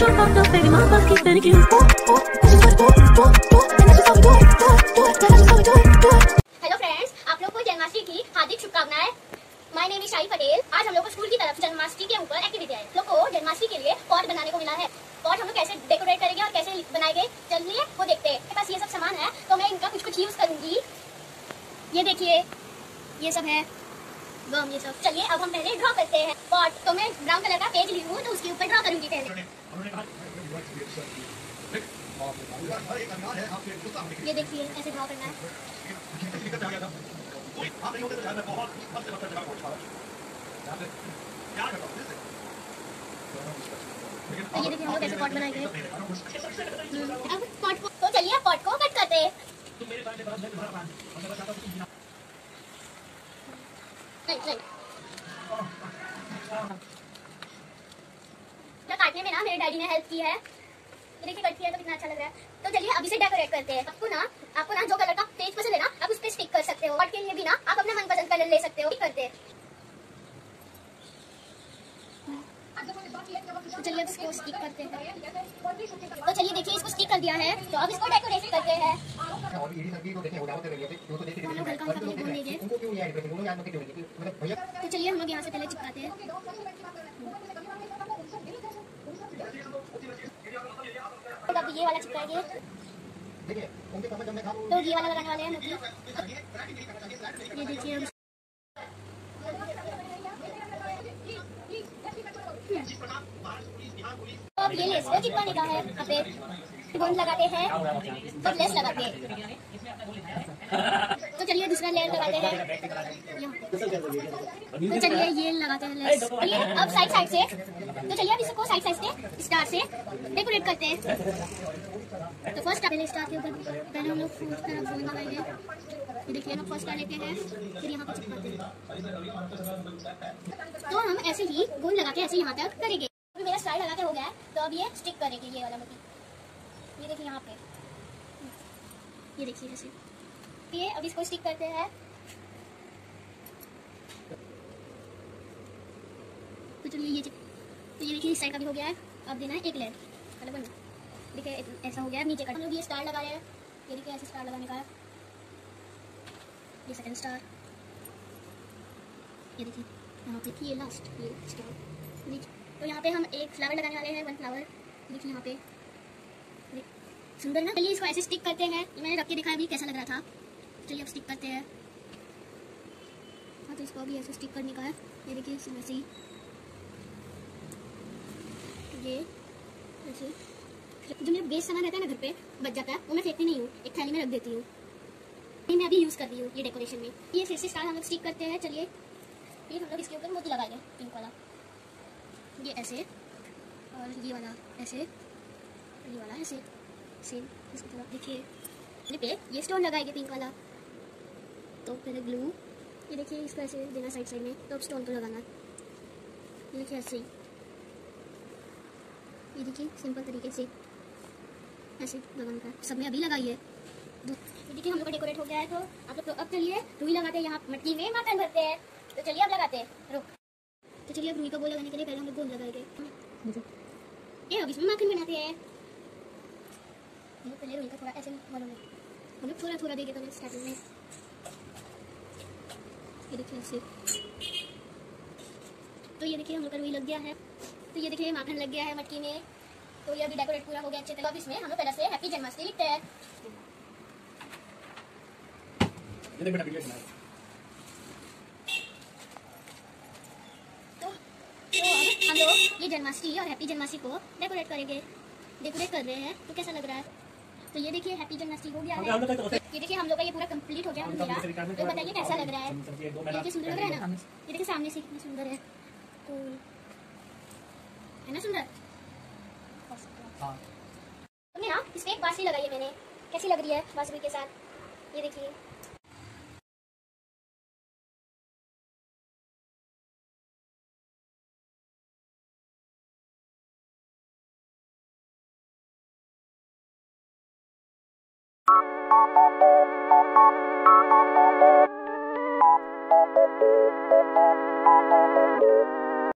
fucked up, baby. My bus keep panicking. Oh, oh, that's just how do it. Do it, do it. That's just how do it. Do it, do it. That's just how do it. Do it. Hello friends आप लोग को जन्माष्टमी की हार्दिक शुभकामनाएँ my name Patel आज हम लोग school की तरफ़ जन्माष्टमी के ऊपर है पॉट है हम लोग कैसे डेकोरेट करेंगे और कैसे बनाएँगे चलिए वो देखते हैं ये सब सामान है तो मैं इनका कुछ कुछ यूज़ करूँगी ये देखिए ये सब है अब हम पहले ड्रॉ करते हैं पॉट तो मैं ब्राउन कलर का पेज ली हूँ तो उसके ऊपर ड्रॉ करूँगी पहले ये देखिए ऐसे ड्रॉ करना है। ये देखिए हम लोग ऐसे कॉट बनाएँगे हम्म, अब पॉट को तो चलिए पॉट को कट करते हैं नहीं नहीं तो काटने में ना मेरे डैडी ने हेल्प की है। ये देखिए कट किया है तो कितना अच्छा लग रहा है। तो चलिए, अभी से डेकोरेट करते हैं। आपको ना आपको ना जो कलर का पेज पसंद है ना, आप उस पे स्टिक कर सकते हो। पॉट के लिए भी ना, आप अपना मनपसंद कलर ले सकते हो। करते हैं। तो चलिए इसको स्टिक करते हैं। तो चलिए, देखिए, इसको स्टिक कर दिया है। तो अब इसको डेकोरेट करते हैं। तो चलिए, हम लोग यहाँ से पहले चिपकाते हैं। अब ये वाला चिपकाएँगे तो ये वाला लगाने वाले हैं मोती ये देखिए हम। तो अब ये लेस को चिपकाने का है पे। गोंद लगाते हैं तब लेस लगाते हैं। तो दूसरा लेयर लगाते हैं। तो चलिए ये लगाते हैं लेस ये अब साइड साइड से। तो चलिए, अब इसको साइड साइड से स्टार से डेकोरेट करते हैं। तो फ़र्स्ट पहले स्टार के ऊपर पहले हम लोग फूल तरफ़ फूल लगाएँगे। ये देखिए, हम फ़र्स्ट स्टार लेते हैं, फिर यहाँ पे चिपकाते हैं। तो हम ऐसे ही गोल लगा के ऐसे यहाँ तक करेंगे। अभी मेरा स्टार लगा के हो गया है तो अब ये स्टिक करेंगे, ये वाला मोती ये देखिए यहाँ पे। ये देखिए ऐसे। ये अब इसको स्टिक करते हैं। तो चलिए ये तो ये देखिए, इस साइड का भी हो गया है। अब देना है एक लेयर मतलब बनना। देखिए ऐसा हो गया नीचे का हम लोग ये स्टार लगा रहे हैं। ये देखिए, ऐसे स्टार लगाने का ये सेकंड स्टार ये देखिए, यहाँ पे ये लास्ट ये स्टार तो यहाँ पे हम एक फ्लावर लगाने वाले हैं वन फ्लावर देखिए यहाँ पे। सुंदर ना? चलिए इसको ऐसे स्टिक करते हैं। मैंने रख के दिखाया अभी कैसा लग रहा था। चलिए अब स्टिक करते हैं। हाँ तो इसको अभी ऐसे स्टिक करने का है। ये देखिए वैसे ही। ये, ऐसे। जो मेरा बेस सामान रहता है ना घर पे, बच जाता है। वो मैं फेंकती नहीं हूँ। एक थाली में रख देती हूँ। ये मैं अभी यूज़ कर रही हूँ, ये डेकोरेशन में। ये फिर से स्टार हम लोग स्टिक करते हैं। चलिए। फिर हम लोग इसके ऊपर मोती लगाएँगे पिंक वाला। ये ऐसे। और ये वाला, ऐसे। ये वाला, ऐसे। सेम इसकी तरफ़ देखिए। ये पे, ये स्टोन लगाएँगे पिंक वाला। तो पहले ग्लू ये देखिए इसको ऐसे देना साइड साइड में तो अब स्टोन तो लगाना। ये देखिए, ऐसे ही। ये देखिए सिंपल तरीके से ऐसे लगाने का। सब में अभी लगाई है। ये देखिए, हम लोग का डेकोरेट हो गया है तो आप लोग तो अब चलिए, रुई लगाते हैं, यहाँ मटकी में माखन भरते हैं। तो चलिए, अब लगाते हैं। रुक। तो चलिए, अब रुई का गोल लगाने के लिए पहले हम लोग गोल लगाएँगे ये अब इसमें माखन बनाते हैं। पहले रुई का थोड़ा ऐसे हम लोग थोड़ा थोड़ा देंगे पहले स्टार्टिंग में। ये देखिए ऐसे। तो ये देखिए हम लोग का रुई लग गया है। तो ये देखिए माखन लग गया है मटकी में। तो ये अभी डेकोरेट पूरा हो गया अच्छे तरह अब इसमें हम लोग पहले से हैप्पी जन्माष्टमी लिखते हैं। तो तो हम लोग ये जन्माष्टमी और हैप्पी जन्माष्टमी को डेकोरेट करेंगे। डेकोरेट कर रहे हैं। तो कैसा लग रहा है? तो ये देखिए हैप्पी जन्माष्टमी हो गया है ये देखिए हम लोग का ये पूरा कंप्लीट हो गया है मेरा तो बताइए कैसा लग रहा है? ये देखिए सुंदर लग रहा है ना? ये देखिए सामने से कितना सुंदर है। तो है ना सुंदर? हमने ना इस पे एक बांसुरी लगाई है मैंने। कैसी लग रही है बांसुरी के साथ? ये देखिए। Thank you.